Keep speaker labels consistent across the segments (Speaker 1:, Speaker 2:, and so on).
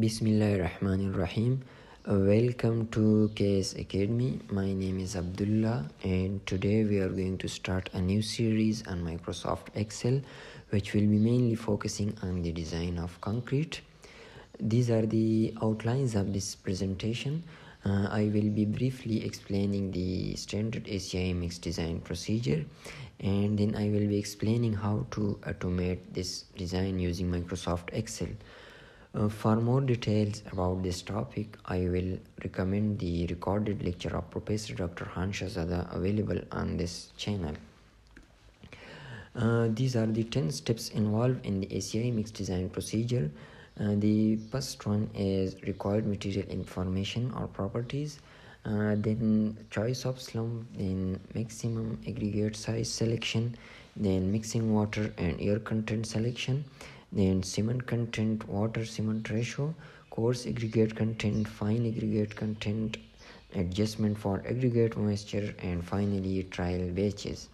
Speaker 1: Bismillahirrahmanirrahim. Uh, welcome to KS Academy. My name is Abdullah, and today we are going to start a new series on Microsoft Excel, which will be mainly focusing on the design of concrete. These are the outlines of this presentation. Uh, I will be briefly explaining the standard ACI mix design procedure and then I will be explaining how to automate this design using Microsoft Excel. Uh, for more details about this topic, I will recommend the recorded lecture of Professor Dr. Khan Shahzada available on this channel. Uh, these are the 10 steps involved in the ACI mix design procedure. Uh, the first one is required material information or properties uh, then choice of slump then maximum aggregate size selection then mixing water and air content selection then cement content water cement ratio coarse aggregate content fine aggregate content adjustment for aggregate moisture and finally trial batches.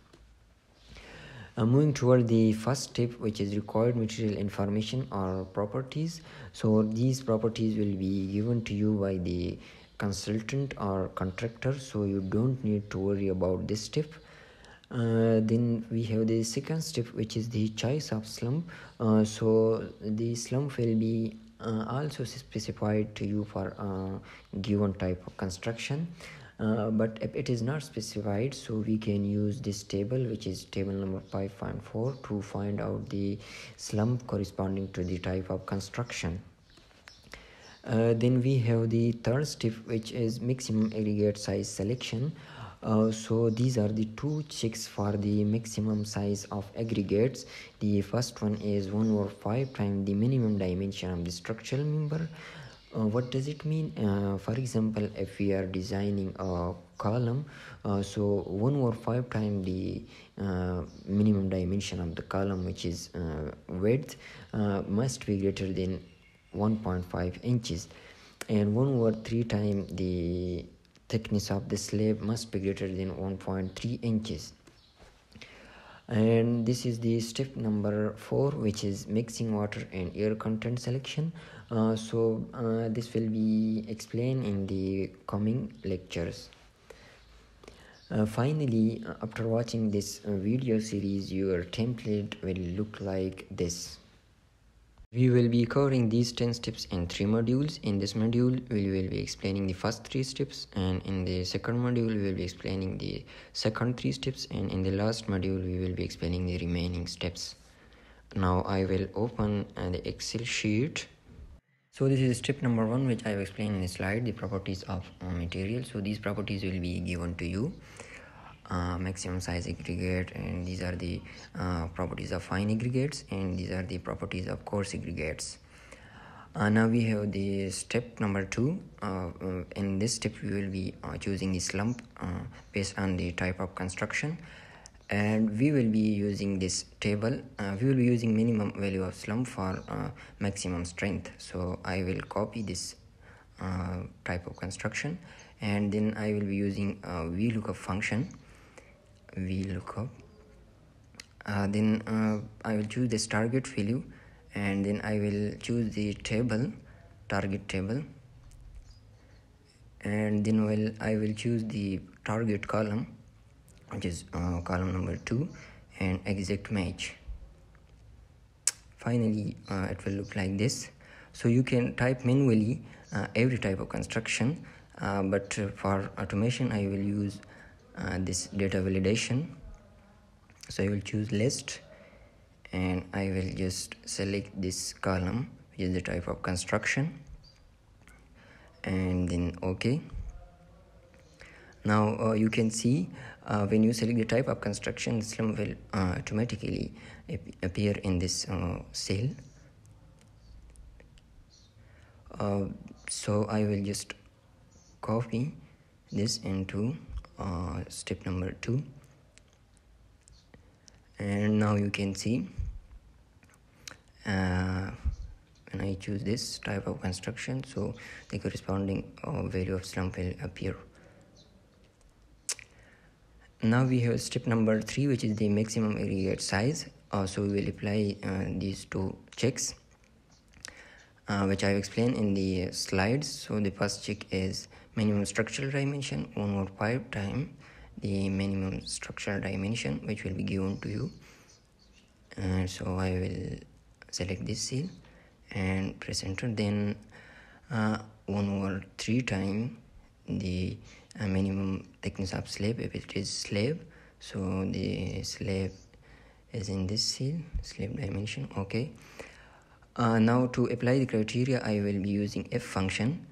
Speaker 1: Uh, moving toward the first step which is required material information or properties. So these properties will be given to you by the consultant or contractor. So you don't need to worry about this step uh, then we have the second step which is the choice of slump. Uh, so the slump will be uh, also specified to you for a given type of construction. Uh, but if it is not specified so we can use this table which is table number 5.4 to find out the slump corresponding to the type of construction. Uh, then we have the third step which is maximum aggregate size selection uh, so these are the two checks for the maximum size of aggregates. The first one is 1 over 5 times the minimum dimension of the structural member. Uh, what does it mean? Uh, for example if we are designing a column uh, so 1 over 5 times the uh, minimum dimension of the column which is uh, width must be greater than 1.5 inches. And 1 over 3 times the thickness of the slab must be greater than 1.3 inches. And this is the step number four which is mixing water and air content selection. Uh, so uh, this will be explained in the coming lectures. Uh, finally after watching this uh, video series your template will look like this we will be covering these 10 steps in three modules. In this module, we will be explaining the first three steps and in the second module, we will be explaining the second three steps and in the last module, we will be explaining the remaining steps. Now I will open uh, the Excel sheet. So this is step number one which I have explained in the slide, the properties of uh, material. So these properties will be given to you uh, maximum size aggregate and these are the uh, properties of fine aggregates and these are the properties of coarse aggregates. Uh, now we have the step number two uh, uh, in this step we will be uh, choosing the slump based on the type of construction. And we will be using this table we will be using minimum value of slump for maximum strength. So i will copy this type of construction and then i will be using a vlookup function VLOOKUP. Uh, then uh, I will choose this target value and then I will choose the table target table. And then will I will choose the target column which is uh, column number 2 and exact match. Finally uh, it will look like this. So you can type manually uh, every type of construction uh, but for automation I will use uh, this data validation. So I will choose list and I will just select this column which is the type of construction and then OK. Now uh, you can see uh, when you select the type of construction the will uh, automatically ap appear in this uh, cell. Uh, so I will just copy this into uh, step number two. And now you can see uh, when I choose this type of construction so the corresponding uh, value of slump will appear. Now we have step number three which is the maximum aggregate size. Uh, so we will apply uh, these two checks uh, which I've explained in the slides. So the first check is minimum structural dimension 1 over 5 time the minimum structural dimension which will be given to you. And so I will select this cell and press enter then uh, 1 over 3 time the uh, minimum thickness of slab if it is slab so the slab is in this cell slab dimension okay uh, now to apply the criteria I will be using IF function.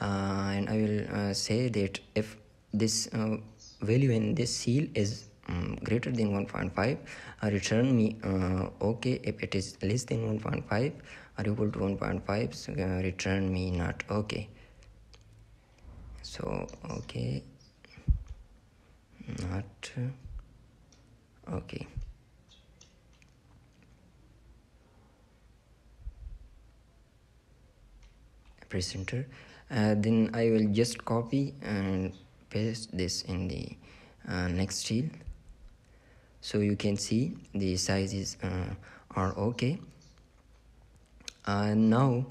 Speaker 1: Uh, and I will uh, say that if this uh, value in this cell is um, greater than 1.5 uh, return me uh, okay if it is less than 1.5 or equal to 1.5 so, return me not okay. So okay. Not okay press enter uh, then I will just copy and paste this in the uh, next sheet. So you can see the sizes uh, are okay. Uh, now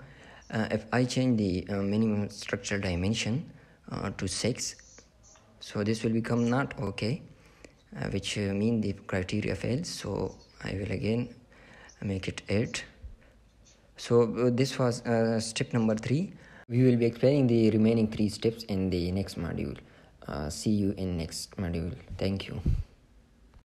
Speaker 1: uh, if I change the uh, minimum structural dimension uh, to 6 so this will become not okay which mean the criteria fails. So I will again make it 8 so uh, this was uh, step number 3 we will be explaining the remaining three steps in the next module. Uh, see you in next module. Thank you